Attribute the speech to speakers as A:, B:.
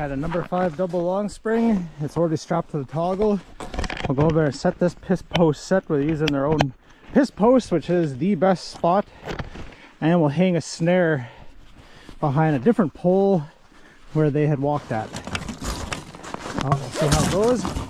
A: Got a number five double long spring. It's already strapped to the toggle. We'll go over and set this piss post set with using their own piss post, which is the best spot. And we'll hang a snare behind a different pole where they had walked at. Well, we'll see how it goes.